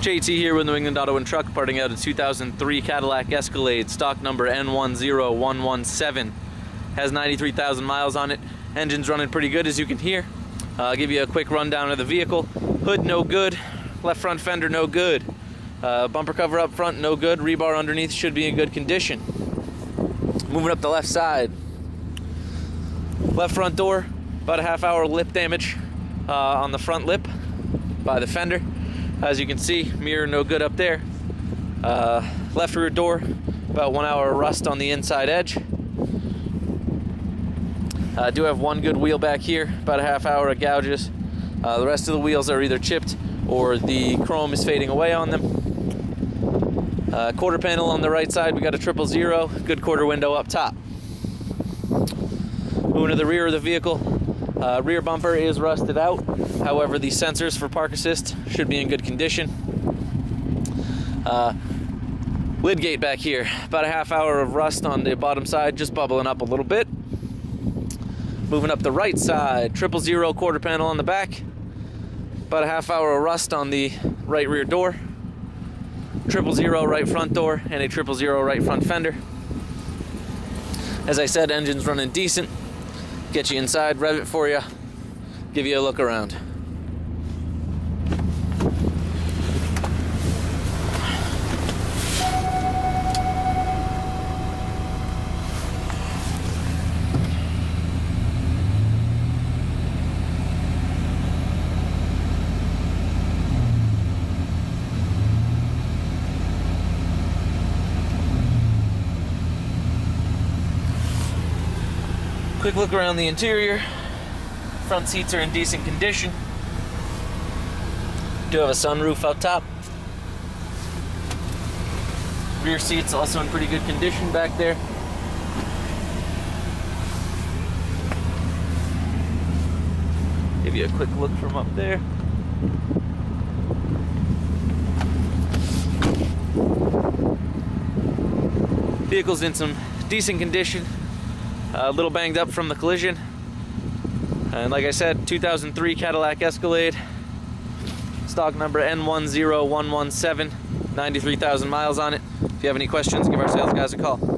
JT here with New England Auto and Truck, parting out a 2003 Cadillac Escalade, stock number N10117. Has 93,000 miles on it. Engine's running pretty good as you can hear. Uh, I'll give you a quick rundown of the vehicle. Hood no good, left front fender no good. Uh, bumper cover up front no good, rebar underneath should be in good condition. Moving up the left side. Left front door, about a half hour lip damage uh, on the front lip by the fender. As you can see, mirror no good up there. Uh, left rear door, about one hour rust on the inside edge. I uh, do have one good wheel back here, about a half hour of gouges. Uh, the rest of the wheels are either chipped or the chrome is fading away on them. Uh, quarter panel on the right side, we got a triple zero, good quarter window up top. Moving to the rear of the vehicle, uh, rear bumper is rusted out. However, the sensors for park assist should be in good condition. Uh, lid gate back here, about a half hour of rust on the bottom side, just bubbling up a little bit. Moving up the right side, triple zero quarter panel on the back, about a half hour of rust on the right rear door, triple zero right front door, and a triple zero right front fender. As I said, engine's running decent. Get you inside, rev it for you, give you a look around. Quick look around the interior. Front seats are in decent condition. Do have a sunroof up top. Rear seats also in pretty good condition back there. Give you a quick look from up there. Vehicle's in some decent condition. A little banged up from the collision. And like I said, 2003 Cadillac Escalade. Stock number N10117. 93,000 miles on it. If you have any questions, give our sales guys a call.